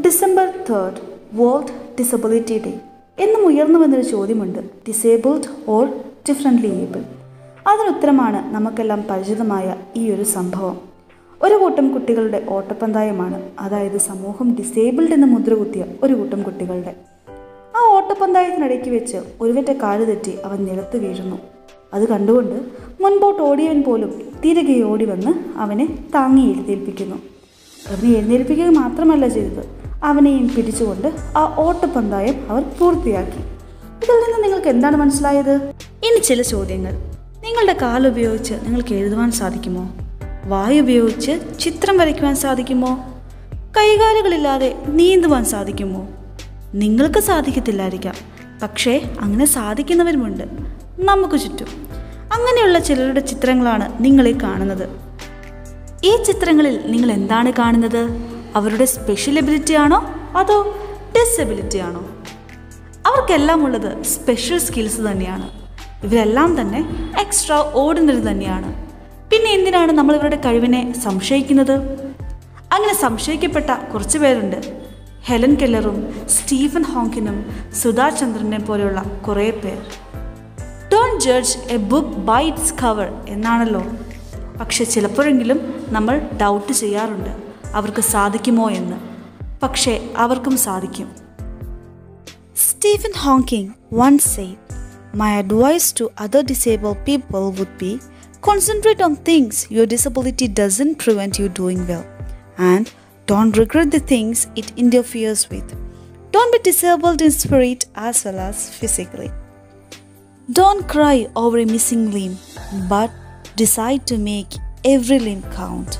December third world disability day എന്നും ഉയർന്നു വന്നൊരു ചോദ്യമുണ്ട്. ഡിസേബിൾഡ് ഓർ ഡിഫറെന്റ്ലി ഏബിൾ അതിനുത്തരമാണ് നമുക്കെല്ലാം പരിചിതമായ ഈ ഒരു സംഭവം. ഒരു കൂട്ടം കുട്ടികളുടെ ഓട്ടപ്പന്തായമാണ്. അതായത് സമൂഹം ഡിസേബിൾഡ് എന്ന് മുദ്രകുത്തിയ ഒരു കൂട്ടം കുട്ടികളുടെ. ആ ഓട്ടപ്പന്തായത്തിനിടയ്ക്ക് വെച്ച് ഒരുവറ്റ കാൽ തെറ്റി അവൻ നിലത്ത് വീഴുന്നു. അത് കണ്ടുകൊണ്ട് മുൻപോട്ട് ഓടിയവൻ പോലും തിരികെ ഓടി വന്ന് അവനെ താങ്ങി എഴുന്നേൽപ്പിക്കുന്നു. അവനെ എഴുന്നേൽപ്പിക്കുക മാത്രമല്ല ചെയ്തത്. അവനെയും പിടിച്ചുകൊണ്ട് ആ ഓട്ടപ്പന്തായം അവർ പൂർത്തിയാക്കി. ഇതിൽ നിന്ന് നിങ്ങൾക്ക് എന്താണ് മനസ്സിലായത്? ഇനി ചില ചോദ്യങ്ങൾ. നിങ്ങളുടെ കാലുപയോഗിച്ച് നിങ്ങൾക്ക് എഴുതുവാൻ സാധിക്കുമോ? വായു ഉപയോഗിച്ച് ചിത്രം വരയ്ക്കുവാൻ സാധിക്കുമോ? കൈകാലുകളില്ലാതെ നീന്തുവാൻ സാധിക്കുമോ? നിങ്ങൾക്ക് സാധിക്കത്തില്ലായിരിക്കാം. പക്ഷേ അങ്ങനെ സാധിക്കുന്നവരുമുണ്ട്. നമുക്ക് ചുറ്റും. അങ്ങനെയുള്ള ചിലരുടെ ചിത്രങ്ങളാണ് നിങ്ങളീ കാണുന്നത്. ഈ ചിത്രങ്ങളിൽ നിങ്ങൾ എന്താണ് കാണുന്നത്? അവരുടെ സ്പെഷ്യൽ എബിലിറ്റി ആണോ അതോ ഡിസബിലിറ്റി ആണോ? അവർക്കെല്ലാം ഉള്ളത് സ്പെഷ്യൽ സ്കിൽസ് തന്നെയാണ്. ഇവരെല്ലാം തന്നെ എക്സ്ട്രാ ഓർഡിനറി തന്നെയാണ്. പിന്നെ എന്തിനാണ് നമ്മൾ ഇവരുടെ കഴിവിനെ സംശയിക്കുന്നത്? അങ്ങനെ സംശയിക്കപ്പെട്ട കുറച്ച് പേരുണ്ട്. ഹെലൻ കെല്ലറും സ്റ്റീഫൻ ഹോങ്കിനും സുധാ ചന്ദ്രനെ പോലെയുള്ള കുറേ പേർ. Don't judge a book by its cover എന്നാണല്ലോ. പക്ഷെ ചിലപ്പോഴെങ്കിലും നമ്മൾ ഡൗട്ട് ചെയ്യാറുണ്ട്. അവർക്ക് സാധിക്കുമോ എന്ന് പക്ഷേ അവർക്കും സാധിക്കും Stephen Hawking once said, My advice to other disabled people would be concentrate on things your disability doesn't prevent you doing well, and don't regret the things it interferes with. Don't be disabled in spirit as well as physically. Don't cry over a missing limb, but decide to make every limb count.